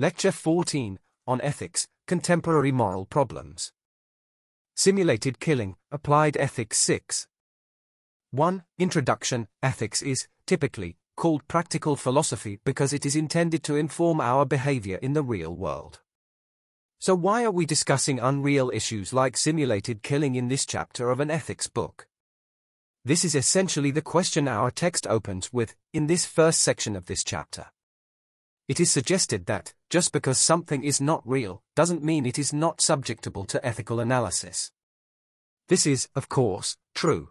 Lecture 14 on Ethics Contemporary Moral Problems. Simulated Killing Applied Ethics 6. 1. Introduction Ethics is, typically, called practical philosophy because it is intended to inform our behavior in the real world. So, why are we discussing unreal issues like simulated killing in this chapter of an ethics book? This is essentially the question our text opens with, in this first section of this chapter. It is suggested that, just because something is not real, doesn't mean it is not subjectable to ethical analysis. This is, of course, true.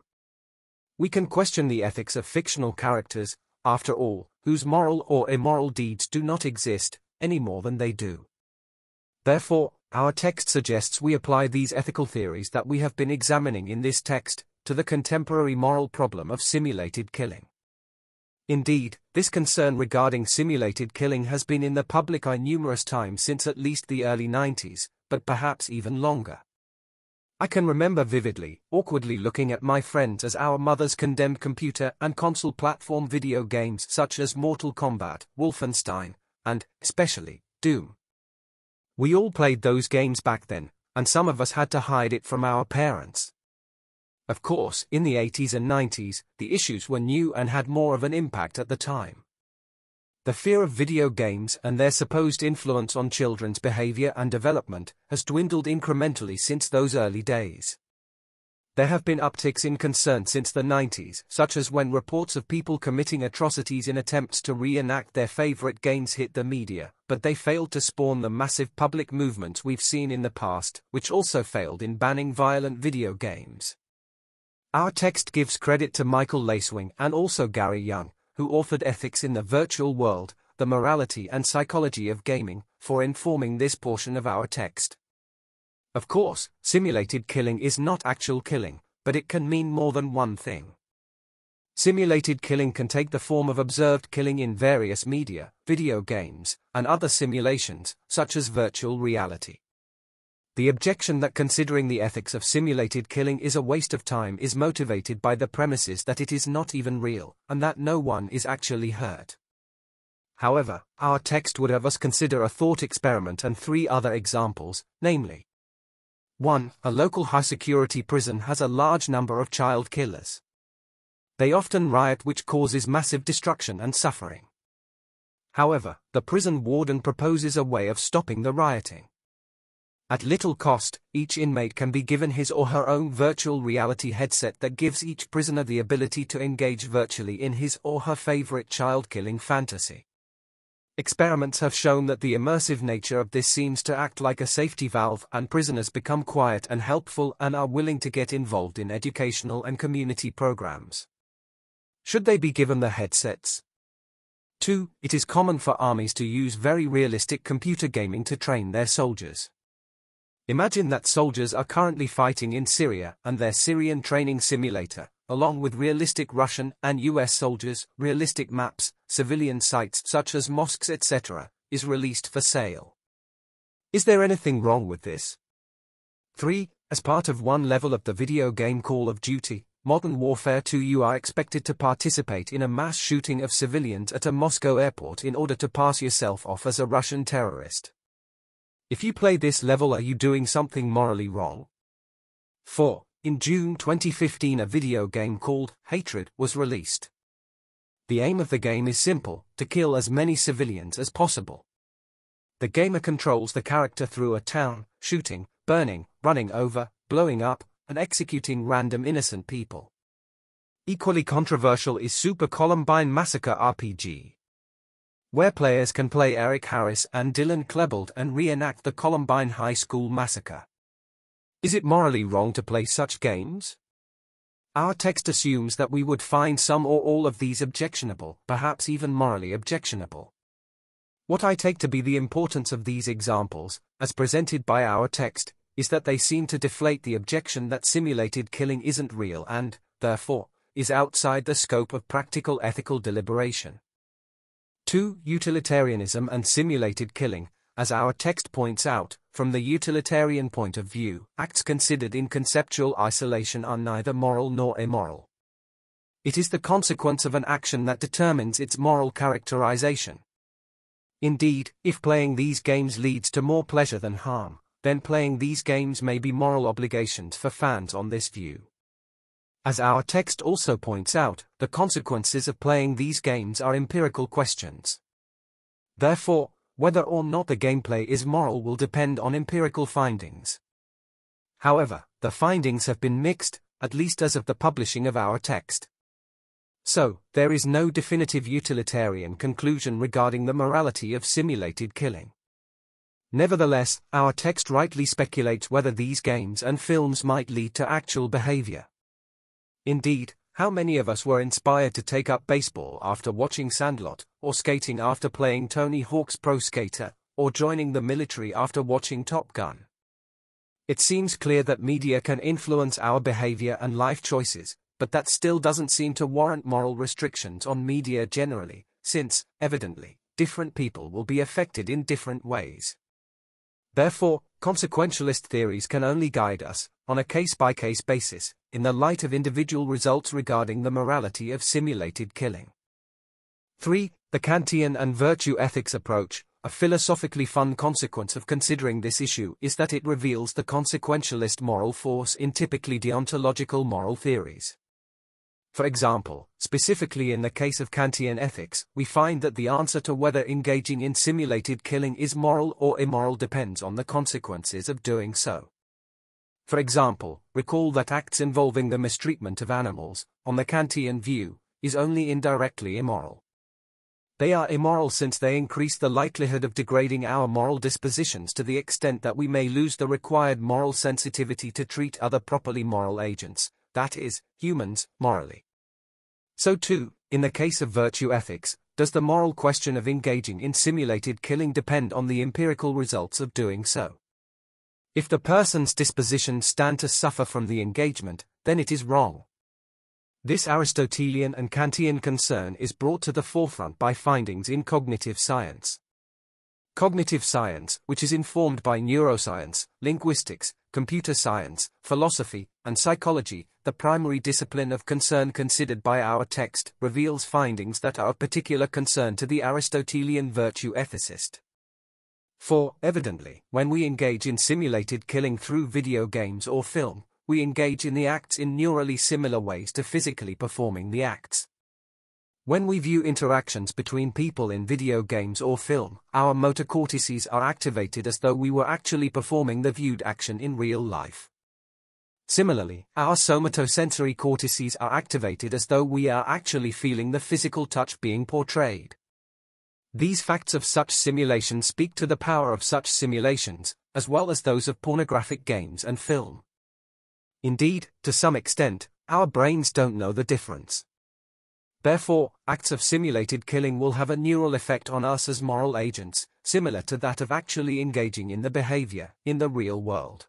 We can question the ethics of fictional characters, after all, whose moral or immoral deeds do not exist, any more than they do. Therefore, our text suggests we apply these ethical theories that we have been examining in this text to the contemporary moral problem of simulated killing. Indeed, this concern regarding simulated killing has been in the public eye numerous times since at least the early 90s, but perhaps even longer. I can remember vividly, awkwardly looking at my friends as our mothers condemned computer and console platform video games such as Mortal Kombat, Wolfenstein, and, especially, Doom. We all played those games back then, and some of us had to hide it from our parents. Of course, in the 80s and 90s, the issues were new and had more of an impact at the time. The fear of video games and their supposed influence on children's behavior and development has dwindled incrementally since those early days. There have been upticks in concern since the 90s, such as when reports of people committing atrocities in attempts to reenact their favorite games hit the media, but they failed to spawn the massive public movements we've seen in the past, which also failed in banning violent video games. Our text gives credit to Michael Lacewing and also Garry Young, who authored Ethics in the Virtual World, The Morality and Psychology of Gaming, for informing this portion of our text. Of course, simulated killing is not actual killing, but it can mean more than one thing. Simulated killing can take the form of observed killing in various media, video games, and other simulations, such as virtual reality. The objection that considering the ethics of simulated killing is a waste of time is motivated by the premises that it is not even real, and that no one is actually hurt. However, our text would have us consider a thought experiment and three other examples, namely 1. A local high security prison has a large number of child killers. They often riot, which causes massive destruction and suffering. However, the prison warden proposes a way of stopping the rioting. At little cost, each inmate can be given his or her own virtual reality headset that gives each prisoner the ability to engage virtually in his or her favorite child-killing fantasy. Experiments have shown that the immersive nature of this seems to act like a safety valve and prisoners become quiet and helpful and are willing to get involved in educational and community programs. Should they be given the headsets? 2. It is common for armies to use very realistic computer gaming to train their soldiers. Imagine that soldiers are currently fighting in Syria and their Syrian training simulator, along with realistic Russian and US soldiers, realistic maps, civilian sites such as mosques etc., is released for sale. Is there anything wrong with this? 3. As part of one level of the video game Call of Duty, Modern Warfare 2 you are expected to participate in a mass shooting of civilians at a Moscow airport in order to pass yourself off as a Russian terrorist. If you play this level are you doing something morally wrong? 4. In June 2015 a video game called Hatred was released. The aim of the game is simple, to kill as many civilians as possible. The gamer controls the character through a town, shooting, burning, running over, blowing up, and executing random innocent people. Equally controversial is Super Columbine Massacre RPG where players can play Eric Harris and Dylan Klebold and reenact the Columbine High School massacre. Is it morally wrong to play such games? Our text assumes that we would find some or all of these objectionable, perhaps even morally objectionable. What I take to be the importance of these examples, as presented by our text, is that they seem to deflate the objection that simulated killing isn't real and, therefore, is outside the scope of practical ethical deliberation. 2. Utilitarianism and simulated killing, as our text points out, from the utilitarian point of view, acts considered in conceptual isolation are neither moral nor immoral. It is the consequence of an action that determines its moral characterization. Indeed, if playing these games leads to more pleasure than harm, then playing these games may be moral obligations for fans on this view. As our text also points out, the consequences of playing these games are empirical questions. Therefore, whether or not the gameplay is moral will depend on empirical findings. However, the findings have been mixed, at least as of the publishing of our text. So, there is no definitive utilitarian conclusion regarding the morality of simulated killing. Nevertheless, our text rightly speculates whether these games and films might lead to actual behavior. Indeed, how many of us were inspired to take up baseball after watching Sandlot, or skating after playing Tony Hawk's Pro Skater, or joining the military after watching Top Gun? It seems clear that media can influence our behavior and life choices, but that still doesn't seem to warrant moral restrictions on media generally, since, evidently, different people will be affected in different ways. Therefore, consequentialist theories can only guide us, on a case-by-case basis, in the light of individual results regarding the morality of simulated killing. 3. The Kantian and virtue ethics approach, a philosophically fun consequence of considering this issue is that it reveals the consequentialist moral force in typically deontological moral theories. For example, specifically in the case of Kantian ethics, we find that the answer to whether engaging in simulated killing is moral or immoral depends on the consequences of doing so. For example, recall that acts involving the mistreatment of animals, on the Kantian view, is only indirectly immoral. They are immoral since they increase the likelihood of degrading our moral dispositions to the extent that we may lose the required moral sensitivity to treat other properly moral agents, that is, humans, morally. So too, in the case of virtue ethics, does the moral question of engaging in simulated killing depend on the empirical results of doing so? If the person's disposition stand to suffer from the engagement, then it is wrong. This Aristotelian and Kantian concern is brought to the forefront by findings in cognitive science. Cognitive science, which is informed by neuroscience, linguistics, computer science, philosophy, and psychology, the primary discipline of concern considered by our text, reveals findings that are of particular concern to the Aristotelian virtue ethicist. For, evidently, when we engage in simulated killing through video games or film, we engage in the acts in neurally similar ways to physically performing the acts. When we view interactions between people in video games or film, our motor cortices are activated as though we were actually performing the viewed action in real life. Similarly, our somatosensory cortices are activated as though we are actually feeling the physical touch being portrayed. These facts of such simulation speak to the power of such simulations, as well as those of pornographic games and film. Indeed, to some extent, our brains don't know the difference. Therefore, acts of simulated killing will have a neural effect on us as moral agents, similar to that of actually engaging in the behavior in the real world.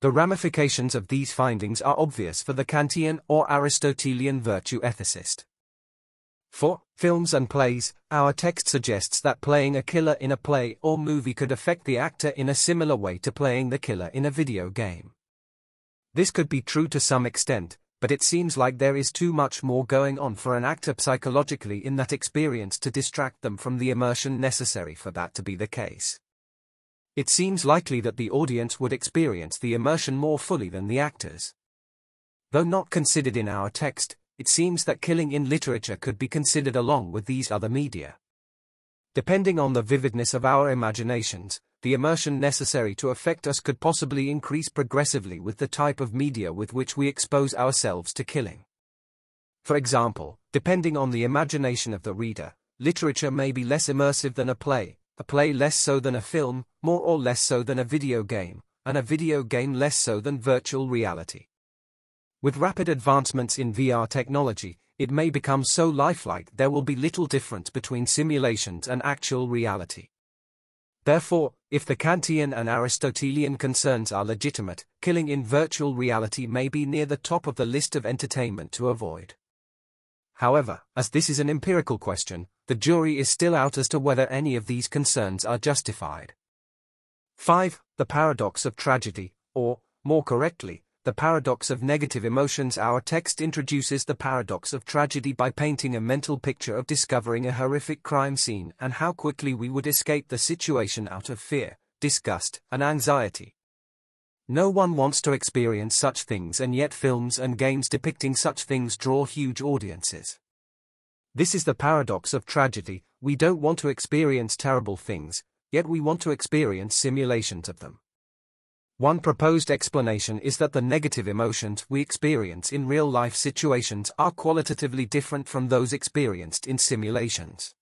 The ramifications of these findings are obvious for the Kantian or Aristotelian virtue ethicist. For films and plays, our text suggests that playing a killer in a play or movie could affect the actor in a similar way to playing the killer in a video game. This could be true to some extent, but it seems like there is too much more going on for an actor psychologically in that experience to distract them from the immersion necessary for that to be the case. It seems likely that the audience would experience the immersion more fully than the actors. Though not considered in our text, it seems that killing in literature could be considered along with these other media. Depending on the vividness of our imaginations, the immersion necessary to affect us could possibly increase progressively with the type of media with which we expose ourselves to killing. For example, depending on the imagination of the reader, literature may be less immersive than a play, a play less so than a film, more or less so than a video game, and a video game less so than virtual reality. With rapid advancements in VR technology, it may become so lifelike there will be little difference between simulations and actual reality. Therefore, if the Kantian and Aristotelian concerns are legitimate, killing in virtual reality may be near the top of the list of entertainment to avoid. However, as this is an empirical question, the jury is still out as to whether any of these concerns are justified. 5. The paradox of tragedy, or, more correctly, the paradox of negative emotions. Our text introduces the paradox of tragedy by painting a mental picture of discovering a horrific crime scene and how quickly we would escape the situation out of fear, disgust, and anxiety. No one wants to experience such things and yet films and games depicting such things draw huge audiences. This is the paradox of tragedy, we don't want to experience terrible things, yet we want to experience simulations of them. One proposed explanation is that the negative emotions we experience in real-life situations are qualitatively different from those experienced in simulations.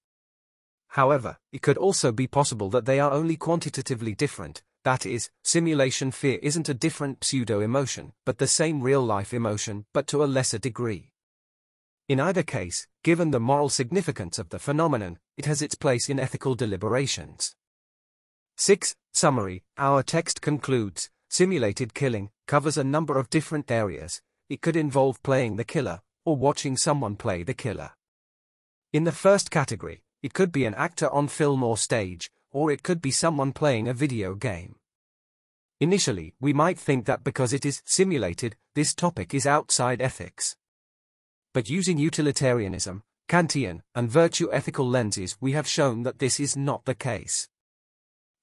However, it could also be possible that they are only quantitatively different, that is, simulation fear isn't a different pseudo-emotion, but the same real-life emotion, but to a lesser degree. In either case, given the moral significance of the phenomenon, it has its place in ethical deliberations. 6. Summary Our text concludes simulated killing covers a number of different areas. It could involve playing the killer, or watching someone play the killer. In the first category, it could be an actor on film or stage, or it could be someone playing a video game. Initially, we might think that because it is simulated, this topic is outside ethics. But using utilitarianism, Kantian, and virtue ethical lenses, we have shown that this is not the case.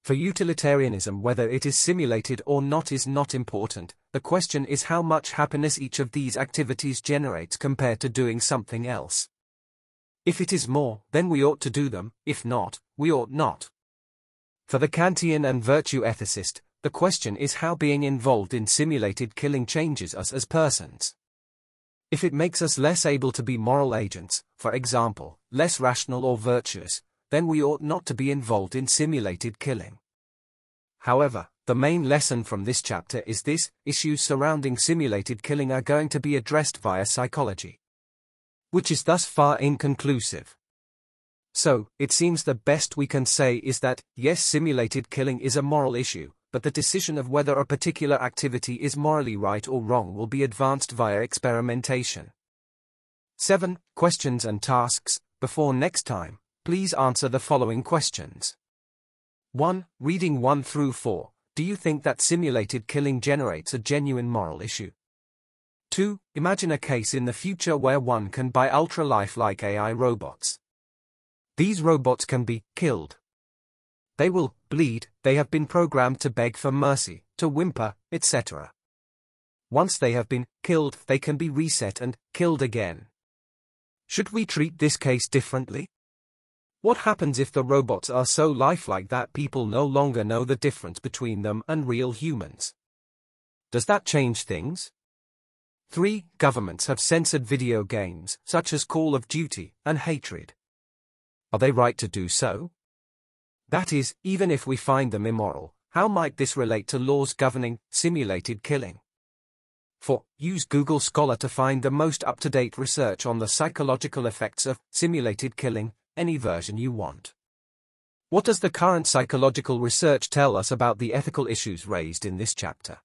For utilitarianism whether it is simulated or not is not important, the question is how much happiness each of these activities generates compared to doing something else. If it is more, then we ought to do them, if not, we ought not. For the Kantian and virtue ethicist, the question is how being involved in simulated killing changes us as persons. If it makes us less able to be moral agents, for example, less rational or virtuous, then we ought not to be involved in simulated killing. However, the main lesson from this chapter is this, issues surrounding simulated killing are going to be addressed via psychology. Which is thus far inconclusive. So, it seems the best we can say is that, yes simulated killing is a moral issue, but the decision of whether a particular activity is morally right or wrong will be advanced via experimentation. 7. Questions and tasks. Before next time, please answer the following questions. 1. Reading 1 through 4. Do you think that simulated killing generates a genuine moral issue? 2. Imagine a case in the future where one can buy ultra-lifelike AI robots. These robots can be killed. They will bleed, they have been programmed to beg for mercy, to whimper, etc. Once they have been killed, they can be reset and killed again. Should we treat this case differently? What happens if the robots are so lifelike that people no longer know the difference between them and real humans? Does that change things? 3. Governments have censored video games, such as Call of Duty and Hatred. Are they right to do so? That is, even if we find them immoral, how might this relate to laws governing simulated killing? 4. Use Google Scholar to find the most up-to-date research on the psychological effects of simulated killing any version you want. What does the current psychological research tell us about the ethical issues raised in this chapter?